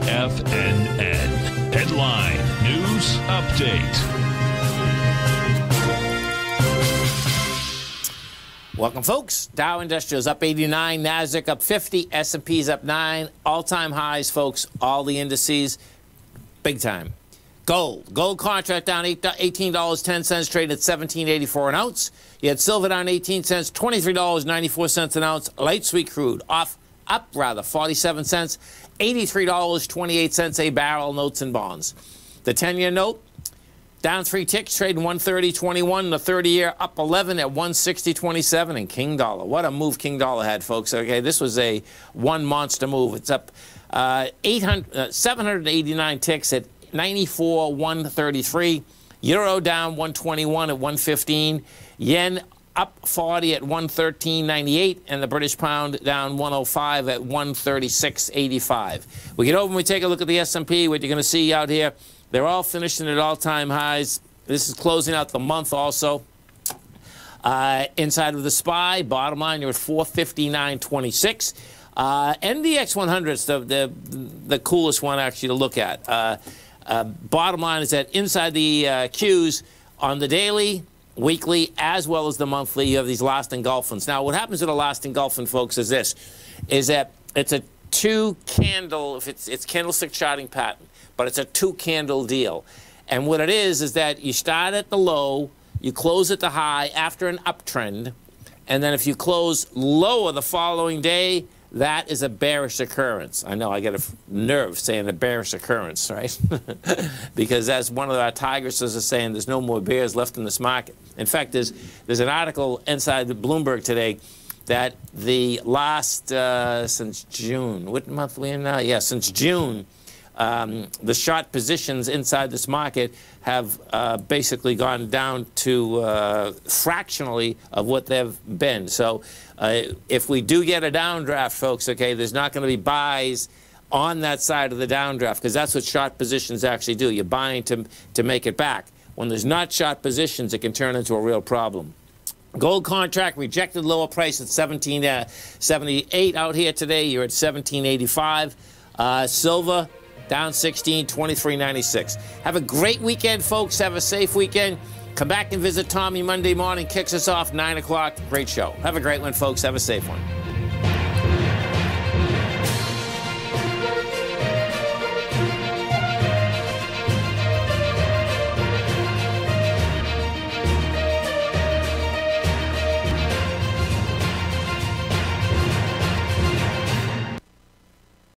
TFNN. Headline News Update. Welcome, folks. Dow Industrials up 89, Nasdaq up 50, S&P's up 9, all-time highs, folks. All the indices, big time. Gold, gold contract down $18.10, trading at 17.84 an ounce. You had silver down 18 cents, $23.94 an ounce. Light sweet crude off, up rather, 47 cents, $83.28 a barrel. Notes and bonds. The 10-year note down three ticks, trading 130.21. The 30-year up 11 at 160.27. And King Dollar, what a move King Dollar had, folks. Okay, this was a one monster move. It's up uh, 800, uh, 789 ticks at 94 133. Euro down 121 at 115. Yen up 40 at 113.98, and the British pound down 105 at 136.85. We get over and we take a look at the S&P. What you're going to see out here they're all finishing at all-time highs. This is closing out the month also. Uh, inside of the SPY, bottom line, you're at 459.26. Uh, NDX 100 is the, the, the, coolest one actually to look at. Uh, uh bottom line is that inside the uh, Qs on the daily, weekly, as well as the monthly, you have these last engulfings. Now, what happens with the last engulfing, folks, is this, is that it's a two candle, if it's, it's candlestick charting pattern but it's a two candle deal. And what it is is that you start at the low, you close at the high after an uptrend, and then if you close lower the following day, that is a bearish occurrence. I know I get a nerve saying a bearish occurrence, right? because as one of our tigresses is saying, there's no more bears left in this market. In fact, there's, there's an article inside Bloomberg today that the last, uh, since June, what month we in now? Yeah, since June, um, the short positions inside this market have uh, basically gone down to uh, fractionally of what they've been. So uh, if we do get a downdraft, folks, okay, there's not going to be buys on that side of the downdraft because that's what short positions actually do. You're buying to, to make it back. When there's not short positions, it can turn into a real problem. Gold contract rejected lower price at 1778 uh, out here today. You're at 1785. Uh, silver down 16, 23.96. Have a great weekend, folks. Have a safe weekend. Come back and visit Tommy Monday morning. Kicks us off 9 o'clock. Great show. Have a great one, folks. Have a safe one.